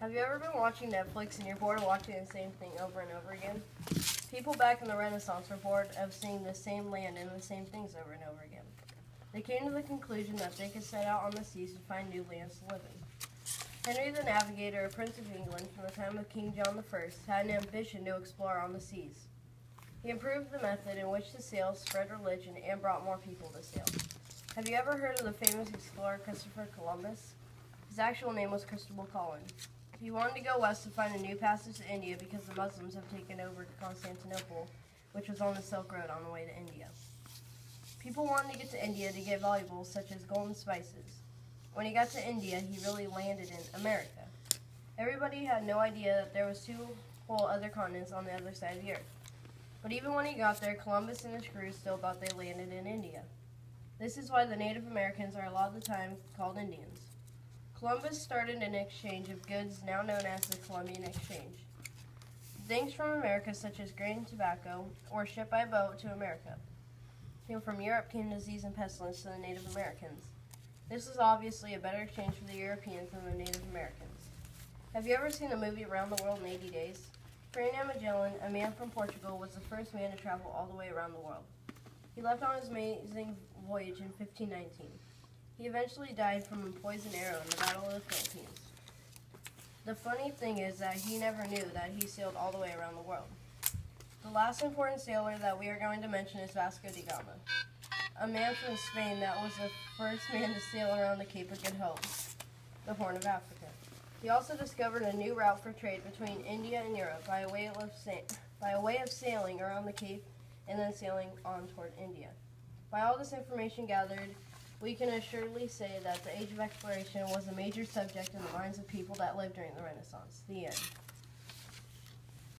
Have you ever been watching Netflix and you're bored of watching the same thing over and over again? People back in the Renaissance were bored of seeing the same land and the same things over and over again. They came to the conclusion that they could set out on the seas and find new lands to live in. Henry the Navigator, a prince of England from the time of King John I, had an ambition to explore on the seas. He improved the method in which to sail, spread religion, and brought more people to sail. Have you ever heard of the famous explorer Christopher Columbus? His actual name was Cristobal Colon. He wanted to go west to find a new passage to India because the Muslims have taken over Constantinople, which was on the Silk Road on the way to India. People wanted to get to India to get valuables such as gold and spices. When he got to India, he really landed in America. Everybody had no idea that there was two whole other continents on the other side of the earth. But even when he got there, Columbus and his crew still thought they landed in India. This is why the Native Americans are a lot of the time called Indians. Columbus started an exchange of goods now known as the Columbian Exchange. Things from America, such as grain and tobacco, were shipped by boat to America. Came from Europe came disease and pestilence to the Native Americans. This was obviously a better exchange for the Europeans than the Native Americans. Have you ever seen the movie Around the World in 80 Days? Ferdinand Magellan, a man from Portugal, was the first man to travel all the way around the world. He left on his amazing voyage in 1519. He eventually died from a poisoned arrow in the Battle of the Philippines. The funny thing is that he never knew that he sailed all the way around the world. The last important sailor that we are going to mention is Vasco da Gama, a man from Spain that was the first man to sail around the Cape of Good Hope, the Horn of Africa. He also discovered a new route for trade between India and Europe by way of, by a way of sailing around the Cape and then sailing on toward India. By all this information gathered, we can assuredly say that the age of exploration was a major subject in the minds of people that lived during the Renaissance. The end.